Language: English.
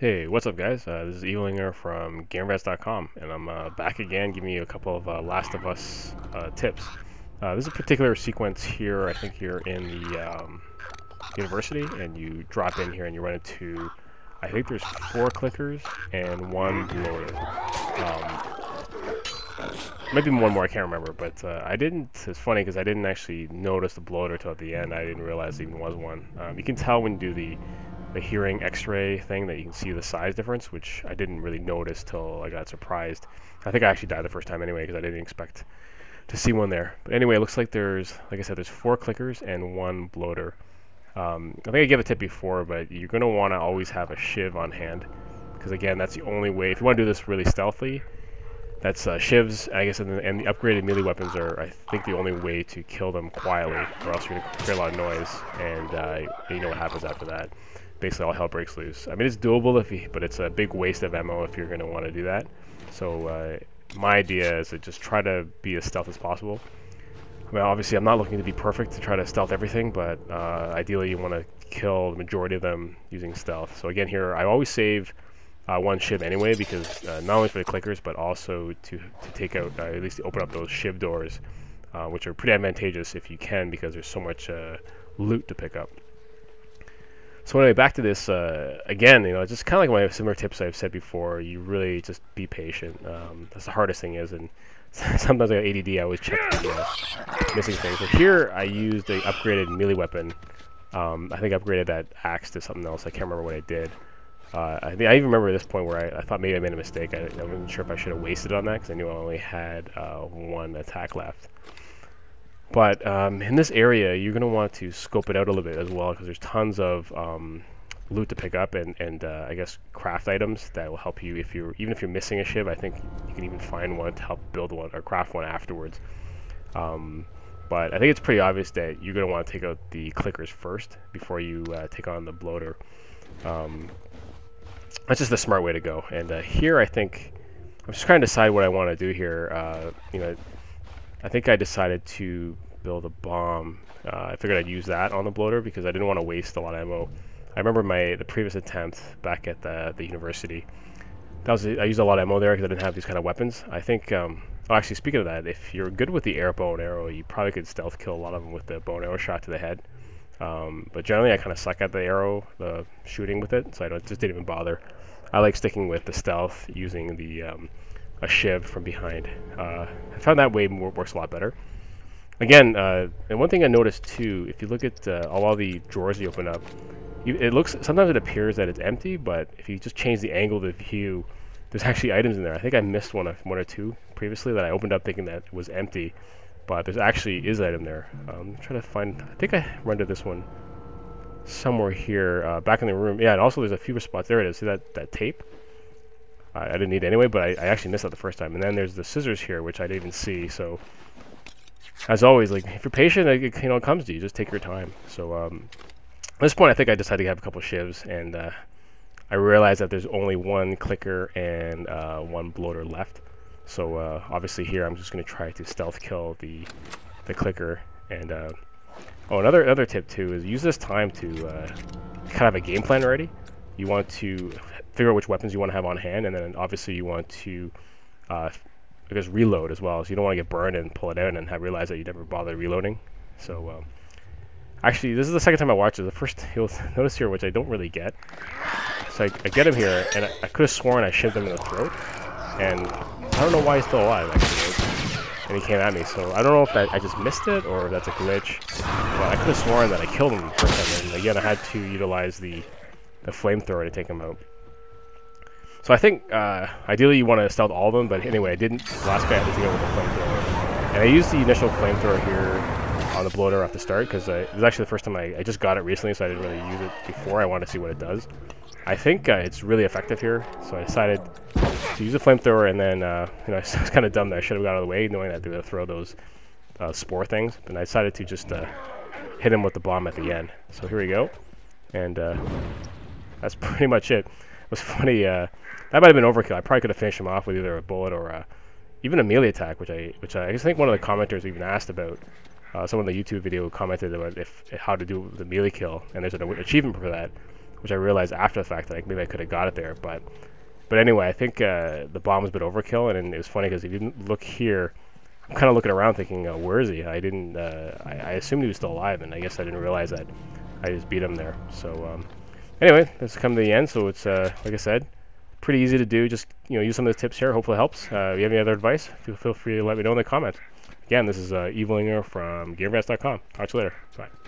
Hey, what's up, guys? Uh, this is Evilenger from GamerVets.com, and I'm uh, back again giving you a couple of uh, Last of Us uh, tips. Uh, there's a particular sequence here, I think you're in the um, university, and you drop in here and you run into, I think there's four clickers and one bloater. Um, maybe one more, I can't remember, but uh, I didn't, it's funny because I didn't actually notice the bloater till at the end, I didn't realize even was one. Um, you can tell when you do the the hearing x-ray thing that you can see the size difference, which I didn't really notice till I got surprised. I think I actually died the first time anyway because I didn't expect to see one there. But anyway, it looks like there's, like I said, there's four clickers and one bloater. Um, I think I gave a tip before, but you're going to want to always have a shiv on hand because again, that's the only way. If you want to do this really stealthily, that's uh, shivs, I guess, and the, and the, upgraded melee weapons are, I think, the only way to kill them quietly, or else you're going to create a lot of noise, and uh, you know what happens after that basically all hell breaks loose. I mean, it's doable if you, but it's a big waste of ammo if you're going to want to do that. So uh, my idea is to just try to be as stealth as possible. I mean, obviously, I'm not looking to be perfect to try to stealth everything, but uh, ideally, you want to kill the majority of them using stealth. So again, here I always save uh, one shiv anyway, because uh, not only for the clickers, but also to to take out uh, at least open up those shiv doors, uh, which are pretty advantageous if you can, because there's so much loot to pick up. So anyway, back to this uh, again. You know, just kind of like my similar tips I've said before. You really just be patient. Um, that's the hardest thing is, and sometimes I got ADD. I always check the uh, missing things. So here I used the upgraded melee weapon. Um, I think I upgraded that axe to something else. I can't remember what I did. Uh, I think I even remember this point where I, I thought maybe I made a mistake. I, I, wasn't sure if I should have wasted on that because I knew I only had uh, one attack left. But um, in this area, you're going to want to scope it out a little bit as well because there's tons of um, loot to pick up and, and uh, I guess craft items that will help you if you're even if you're missing a shiv. I think you can even find one to help build one or craft one afterwards. Um, but I think it's pretty obvious that you're going to want to take out the clickers first before you uh, take on the bloater. Um, that's just the smart way to go. And uh, here, I think I'm just trying to decide what I want to do here. Uh, you know, I think I decided to build a bomb. Uh, I figured I'd use that on the bloater because I didn't want to waste a lot of ammo. I remember my the previous attempt back at the the university. That was I used a lot of ammo there because I didn't have these kind of weapons. I think. Um, oh, actually, speaking of that, if you're good with the air bow and arrow, you probably could stealth kill a lot of them with the bow and arrow shot to the head. Um, but generally, I kind of suck at the arrow, the shooting with it, so I don't, just didn't even bother. I like sticking with the stealth using the um, a shiv from behind. Uh, I found that way more, works a lot better. Again, uh, and one thing I noticed too, if you look at uh, all the drawers you open up, you, it looks sometimes it appears that it's empty, but if you just change the angle of the view, there's actually items in there. I think I missed one, one or two previously that I opened up thinking that it was empty, but there's actually is item there. Um, I'm trying to find. I think I rendered this one somewhere here, uh, back in the room. Yeah, and also there's a few spots. There it is. See that that tape? I, I didn't need it anyway, but I, I, actually missed that the first time. And then there's the scissors here, which I didn't even see. So, as always, like if you're patient, it, you know, it comes to you. Just take your time. So, um, at this point, I think I decided to have a couple shivs, and uh, I realized that there's only one clicker and uh, one bloater left. So, uh, obviously, here I'm just going to try to stealth kill the the clicker. And uh, oh, another another tip too is use this time to uh, kind of have a game plan already. You want to figure out which weapons you want to have on hand, and then obviously you want to, guess, reload as well. So you don't want to get burned and pull it out and have realize that you never bothered reloading. So um, actually, this is the second time I watched it. The first you'll notice here, which I don't really get. So I, I get him here, and I, I could have sworn I shivved him in the throat, and I don't know why he's still alive. Actually, and he came at me. So I don't know if that I just missed it or if that's a glitch. But I could have sworn that I killed him first time, and again I had to utilize the the flamethrower to take him out. So I think uh, ideally you want to stealth all of them, but anyway, I didn't. Last guy I had to deal with the flamethrower, and I used the initial flamethrower here on the bloater off the start because it was actually the first time I, I, just got it recently, so I didn't really use it before. I wanted to see what it does. I think uh, it's really effective here, so I decided to use the flamethrower, and then uh, you know I was kind of dumb that I should have got out of the way, knowing that they would throw those uh, spore things, and I decided to just uh, hit him with the bomb at the end. So here we go, and uh, that's pretty much it. Was funny. Uh, that might have been overkill. I probably could have finished him off with either a bullet or a, even a melee attack, which I which I, I think one of the commenters even asked about. Uh, someone in the YouTube video commented about if how to do the melee kill, and there's an achievement for that, which I realized after the fact that like maybe I could have got it there, but but anyway, I think uh, the bomb was a bit overkill, and, it was funny because if you didn't look here, I'm kind of looking around thinking, uh, where is he? I didn't. Uh, I, I, assumed he was still alive, and I guess I didn't realize that I just beat him there. So um, anyway, let's come to the end. So it's uh, like I said, pretty easy to do. Just you know, use some of the tips here. Hopefully, it helps. Uh, if you have any other advice, feel, feel free to let me know in the comments. Again, this is uh, Evilenger from GamerVets.com. Talk to you later. Bye.